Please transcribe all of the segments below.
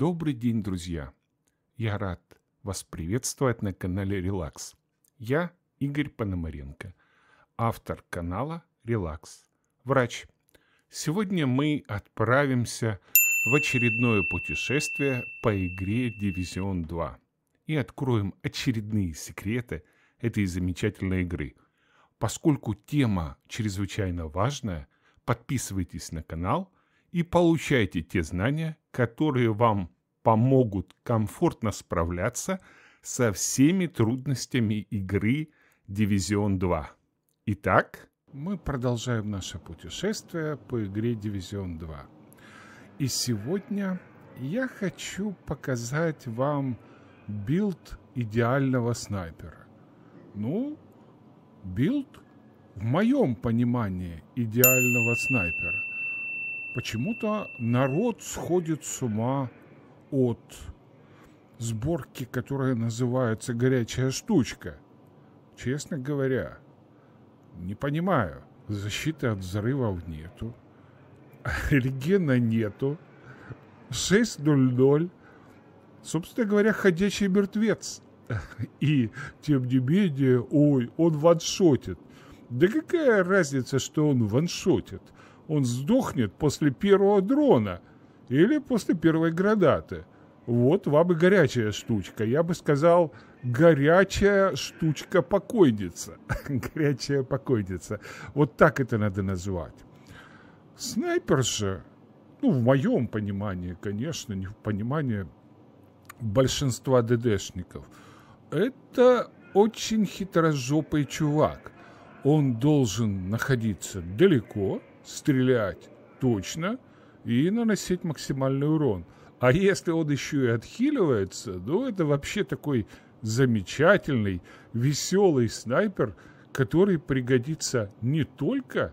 Добрый день, друзья! Я рад вас приветствовать на канале Релакс. Я Игорь Пономаренко, автор канала Релакс, врач. Сегодня мы отправимся в очередное путешествие по игре Дивизион 2 и откроем очередные секреты этой замечательной игры. Поскольку тема чрезвычайно важная, подписывайтесь на канал и получайте те знания, которые вам помогут комфортно справляться со всеми трудностями игры Дивизион 2. Итак, мы продолжаем наше путешествие по игре Дивизион 2. И сегодня я хочу показать вам билд идеального снайпера. Ну, билд в моем понимании идеального снайпера. Почему-то народ сходит с ума от сборки, которая называется «Горячая штучка». Честно говоря, не понимаю. Защиты от взрывов нету. Регена нету. 6.00. Собственно говоря, ходячий мертвец. И, тем не менее, ой, он ваншотит. Да какая разница, что он ваншотит? Он сдохнет после первого дрона или после первой гранаты. Вот вам и горячая штучка. Я бы сказал, горячая штучка-покойница. горячая покойница. Вот так это надо назвать. Снайпер же, ну, в моем понимании, конечно, не в понимании большинства ДДшников, это очень хитрожопый чувак. Он должен находиться далеко, стрелять точно и наносить максимальный урон – а если он еще и отхиливается, ну, это вообще такой замечательный, веселый снайпер, который пригодится не только,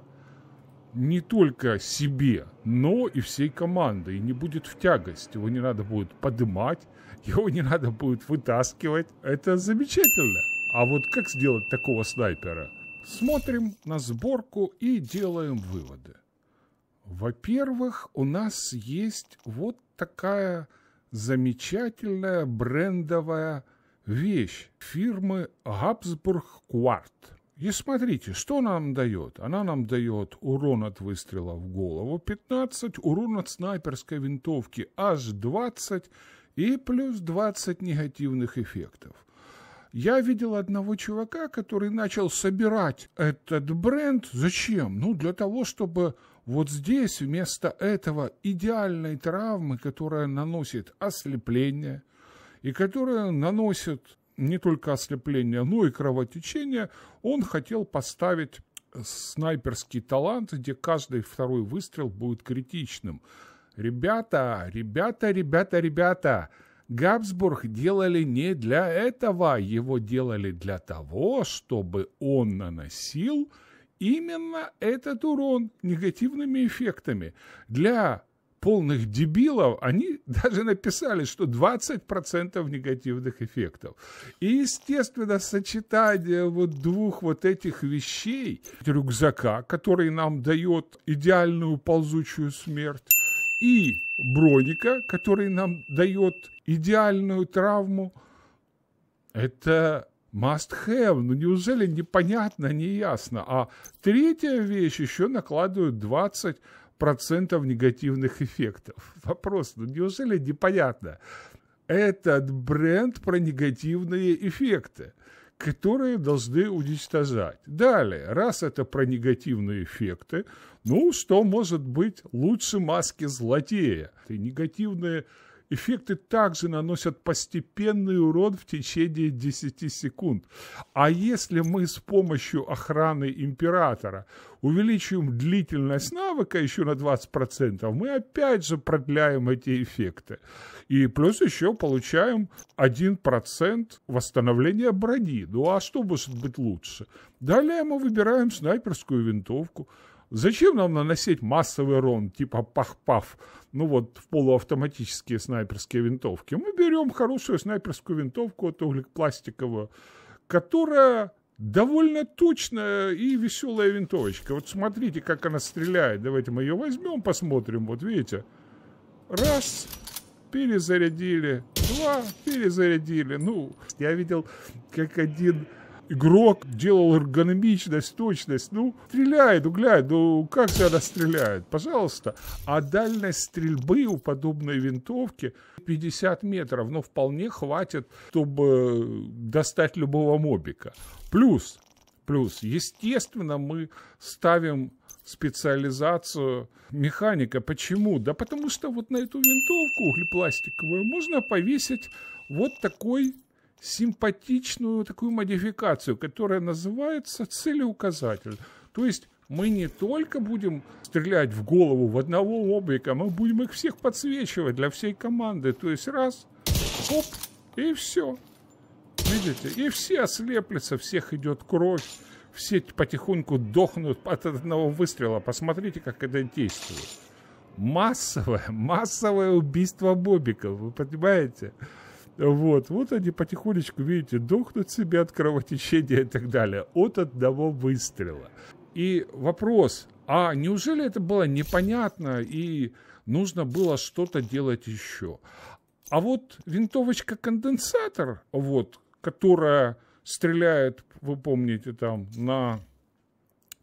не только себе, но и всей команде, и не будет в тягость. Его не надо будет подымать, его не надо будет вытаскивать. Это замечательно. А вот как сделать такого снайпера? Смотрим на сборку и делаем выводы. Во-первых, у нас есть вот такая замечательная брендовая вещь фирмы Habsburg Quart. И смотрите, что нам дает? Она нам дает урон от выстрела в голову 15, урон от снайперской винтовки аж 20 и плюс 20 негативных эффектов. Я видел одного чувака, который начал собирать этот бренд. Зачем? Ну, для того, чтобы вот здесь вместо этого идеальной травмы, которая наносит ослепление, и которая наносит не только ослепление, но и кровотечение, он хотел поставить снайперский талант, где каждый второй выстрел будет критичным. Ребята, ребята, ребята, ребята, Габсбург делали не для этого, его делали для того, чтобы он наносил именно этот урон негативными эффектами. Для полных дебилов они даже написали, что 20% негативных эффектов. И, естественно, сочетание вот двух вот этих вещей, рюкзака, который нам дает идеальную ползучую смерть, и броника, который нам дает идеальную травму, это Must have. Ну неужели непонятно, неясно? А третья вещь еще накладывают 20% негативных эффектов. Вопрос, ну неужели непонятно? Этот бренд про негативные эффекты которые должны уничтожать. Далее, раз это про негативные эффекты, ну, что может быть лучше маски злодея? И негативные эффекты также наносят постепенный урон в течение 10 секунд. А если мы с помощью охраны императора увеличиваем длительность навыка еще на 20%, мы опять же продляем эти эффекты. И плюс еще получаем 1% восстановления брони. Ну а что может быть лучше? Далее мы выбираем снайперскую винтовку. Зачем нам наносить массовый урон, типа пах-паф, ну вот в полуавтоматические снайперские винтовки? Мы берем хорошую снайперскую винтовку, от пластиковую, которая довольно точная и веселая винтовочка. Вот смотрите, как она стреляет. Давайте мы ее возьмем, посмотрим. Вот видите, раз, перезарядили, два, перезарядили. Ну, я видел, как один игрок делал эргономичность, точность. Ну, стреляет, угляет, ну как же она стреляет? Пожалуйста. А дальность стрельбы у подобной винтовки 50 метров, ну, вполне хватит, чтобы достать любого мобика. Плюс, плюс, естественно, мы ставим специализацию механика. Почему? Да потому что вот на эту винтовку углепластиковую можно повесить вот такой симпатичную такую модификацию, которая называется целеуказатель. То есть мы не только будем стрелять в голову в одного облика, мы будем их всех подсвечивать для всей команды. То есть раз, хоп, и все. Видите? И все ослеплются, всех идет кровь, все потихоньку дохнут от одного выстрела. Посмотрите, как это действует. Массовое, массовое убийство бобиков, вы понимаете? Вот, вот они потихонечку, видите, дохнут себе от кровотечения и так далее, от одного выстрела. И вопрос, а неужели это было непонятно и нужно было что-то делать еще? А вот винтовочка-конденсатор, вот, которая стреляет, вы помните, там на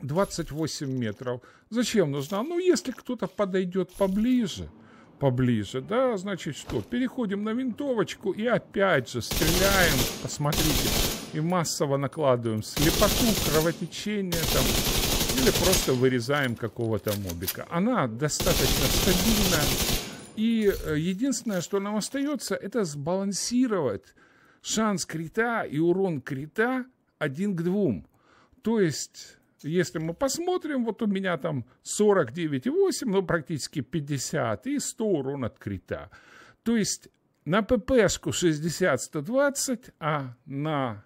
28 метров, зачем нужна? Ну, если кто-то подойдет поближе – поближе, да, значит что, переходим на винтовочку и опять же стреляем, посмотрите, и массово накладываем слепоту, кровотечение там, или просто вырезаем какого-то мобика. Она достаточно стабильная, и э, единственное, что нам остается, это сбалансировать шанс крита и урон крита один к двум. То есть если мы посмотрим, вот у меня там 49,8, ну практически 50, и 100 урон от крита. То есть на ППшку 60-120, а на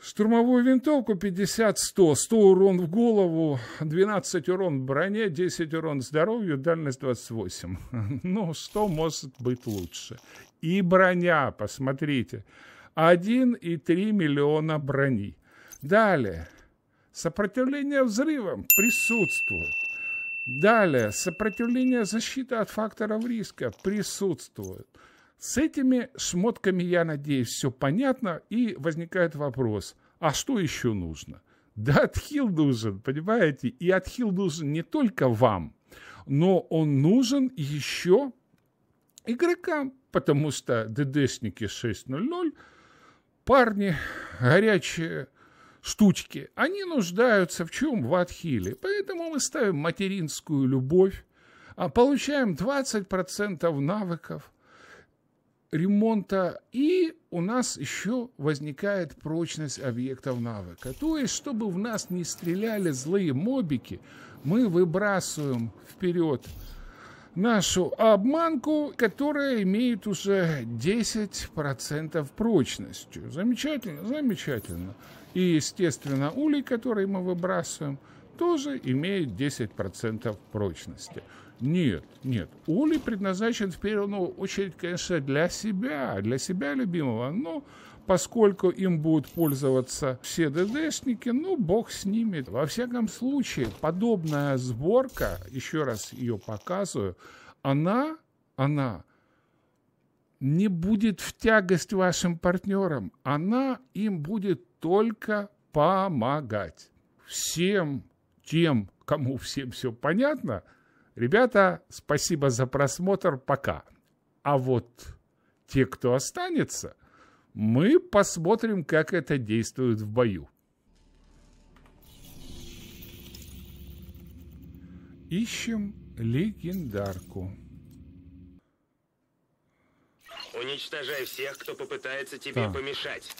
штурмовую винтовку 50-100. 100 урон в голову, 12 урон в броне, 10 урон здоровью, дальность 28. Ну, что может быть лучше? И броня, посмотрите. 1,3 миллиона брони. Далее. Сопротивление взрывам присутствует. Далее, сопротивление защиты от факторов риска присутствует. С этими шмотками, я надеюсь, все понятно, и возникает вопрос, а что еще нужно? Да отхил нужен, понимаете? И отхил нужен не только вам, но он нужен еще игрокам, потому что ДДшники 6.0.0, парни горячие, штучки, они нуждаются в чем? В отхиле. Поэтому мы ставим материнскую любовь, а получаем 20% навыков ремонта, и у нас еще возникает прочность объектов навыка. То есть, чтобы в нас не стреляли злые мобики, мы выбрасываем вперед нашу обманку, которая имеет уже 10% прочностью. Замечательно, замечательно. И, естественно, улей, который мы выбрасываем, тоже имеет 10% прочности. Нет, нет. Улей предназначен в первую очередь, конечно, для себя, для себя любимого. Но поскольку им будут пользоваться все ДДшники, ну, бог с ними. Во всяком случае, подобная сборка, еще раз ее показываю, она, она не будет в тягость вашим партнерам, она им будет только помогать. Всем тем, кому всем все понятно, ребята, спасибо за просмотр, пока. А вот те, кто останется, мы посмотрим, как это действует в бою. Ищем легендарку. Уничтожай всех, кто попытается тебе так. помешать.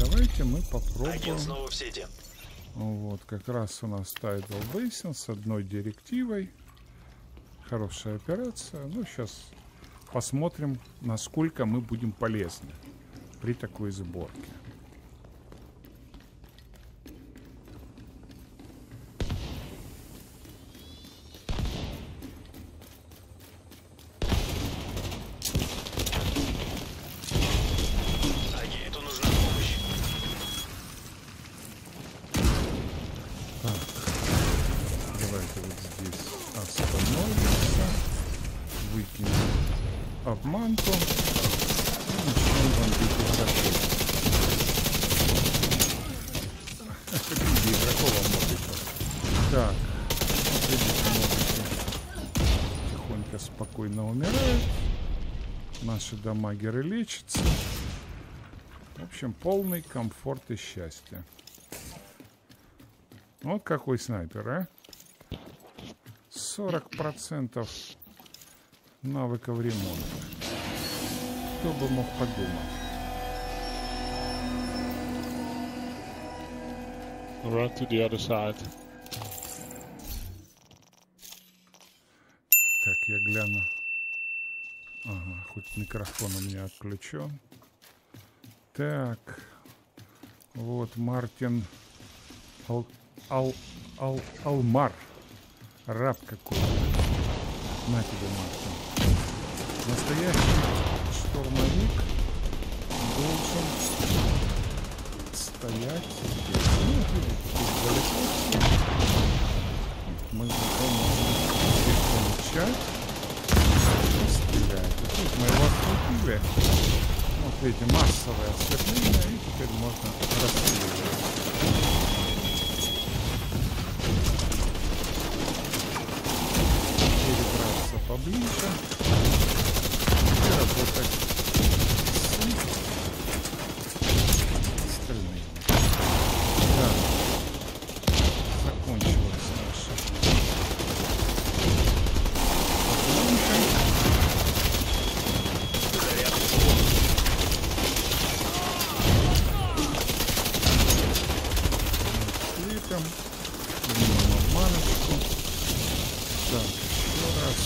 Давайте мы попробуем. Агент снова в сети. Вот, как раз у нас Tidal Basin с одной директивой. Хорошая операция. Ну, сейчас посмотрим, насколько мы будем полезны при такой сборке. Какие игроков модиков? Так, тихонько, спокойно умирают. Наши дамагеры лечатся. В общем, полный комфорт и счастье. Вот какой снайпер, а? 40% навыков ремонта. Кто бы мог подумать. Run to the other side. Так, я гляну. Ага, хоть микрофон у меня отключен. Так. Вот Мартин Ал, Ал, Ал, Алмар. Раб какой-то. На тебе, Мартин. Настоящий штурмовик должен стоять здесь. Мы потом можем получать. Стрелять. И тут мы его открутили. Вот видите, массовое ослепление, и теперь можно расстреливать. Поближе и работать с остальными. Да. Закончилась наша Подумка. Кликом. Берем обманочку. Так, еще раз.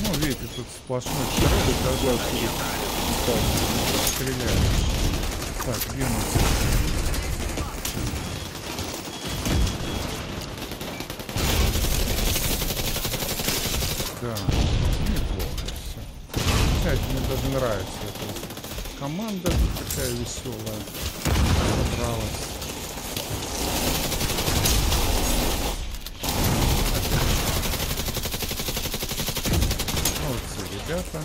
Ну, видите, тут сплошной ты стреляешь. Так, где мы? Да, неплохо все. Знаете, мне даже нравится эта команда такая веселая. Собралась. Ребята.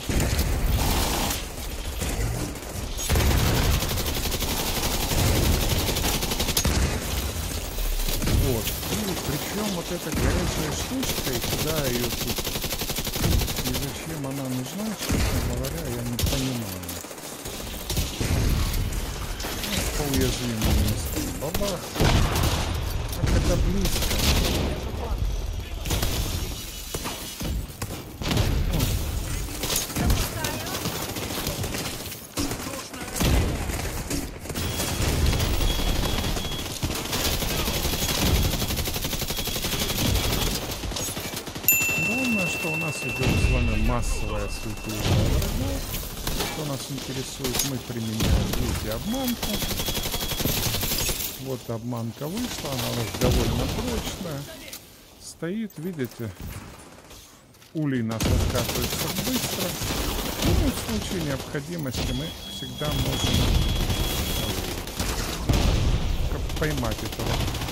Вот. И причем вот эта горячая штучка, и куда ее тут и зачем она нужна, честно говоря, я не понимаю. Ну, по уязвимым местам. Бабах. Как это близко. Главное, что у нас идет с вами массовое врагов. Что нас интересует, мы применяем видите обманку. Вот обманка вышла, она у нас довольно прочная. Стоит, видите, улей нас откатывается быстро. Ну, в случае необходимости мы всегда можем поймать этого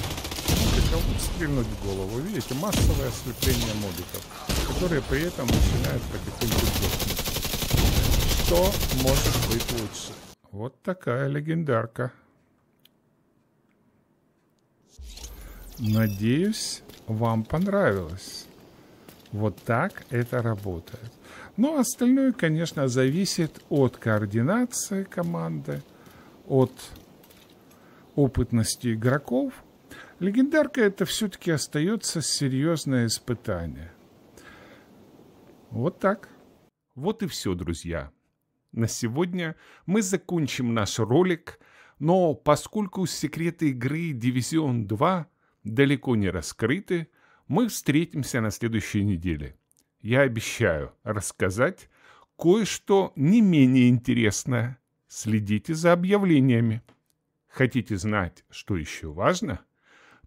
модика, вот стрельнуть в голову. Видите, массовое ослепление модиков, которые при этом начинают потихоньку дохнуть. Что может быть лучше? Вот такая легендарка. Надеюсь, вам понравилось. Вот так это работает. Но остальное, конечно, зависит от координации команды, от опытности игроков. Легендарка это все-таки остается серьезное испытание. Вот так. Вот и все, друзья. На сегодня мы закончим наш ролик, но поскольку секреты игры Division 2 далеко не раскрыты, мы встретимся на следующей неделе. Я обещаю рассказать кое-что не менее интересное. Следите за объявлениями. Хотите знать, что еще важно?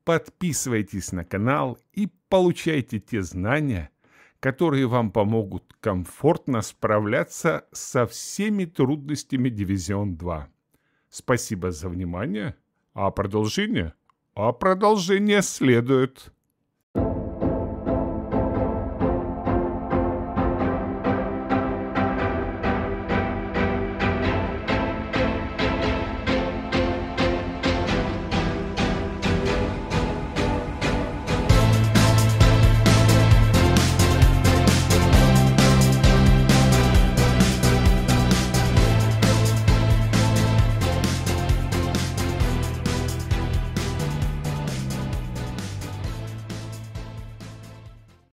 Подписывайтесь на канал и получайте те знания, которые вам помогут комфортно справляться со всеми трудностями Division 2. Спасибо за внимание. А продолжение? А продолжение следует.